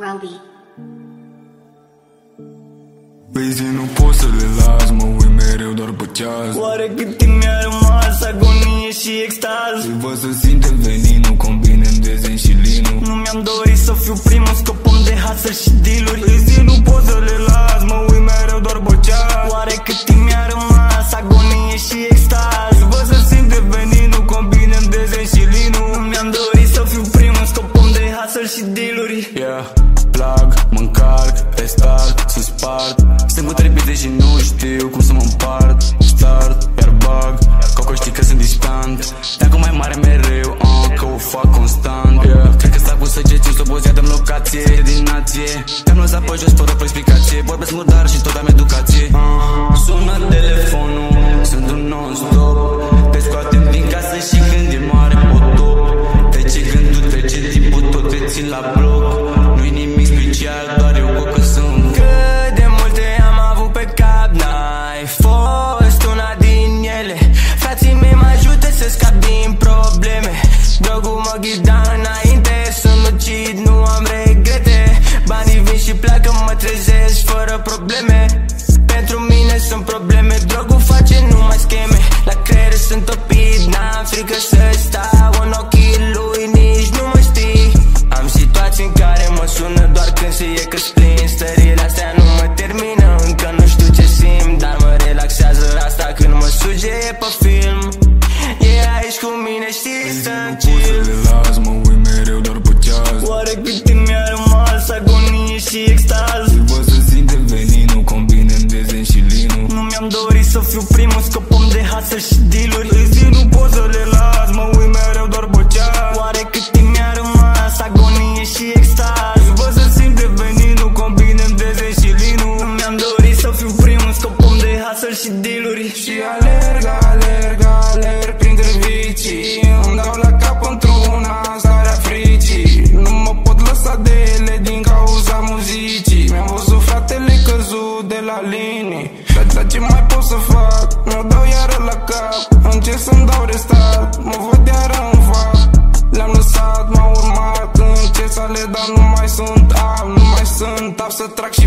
Bambi. Vezi, nu pot să le las, mă uit mereu doar pe ceas. Oare cât timp mi-a rămas agonie și extaz? Îi văd să simte veninul, combine în dezen și linul. Nu mi-am dorit să fiu primul scopom de hustle și dealuri. Vezi, nu pot să le las, mă uit mereu doar pe ceas. Oare cât timp restart, să spart Sunt cu trepide și nu știu cum să mă împart. Start, iar bag, Coco știi că sunt distant. Dacă mai mare mereu, uh, că o fac constant. Yeah. Cred că stau cu săgeți, sub o ziadă locație din nație Te-am lăsat pe jos fără o explicație. Vorbesc murdar și tot am educație trezesc fără probleme. Pentru mine sunt probleme Drogul face numai scheme. La creier sunt topit N-am frică să stau în ochii lui Nici nu mă știi. Am situații în care mă sună doar când se e că plin Stările astea hustle și dealuri Îi zi, nu pot să le las, mă uit mereu doar pe ceas Oare cât timp mi-a rămas? Agonie și extaz. Îți văd să simte veninul, combine în dezen și linul Nu mi-am dorit să fiu primul scopom de hustle și dealuri. Și alerg, alerg, alerg printre vicii. Îmi dau la cap într-una starea fricii. Nu mă pot lăsa de ele din cauza muzicii. Mi-am văzut fratele căzut de la linii. Dar, dar ce mai pot să fac? atracción.